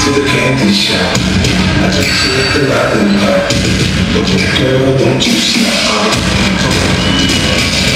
take a shot. I just took the lollipop. But girl, don't you stop. Wanna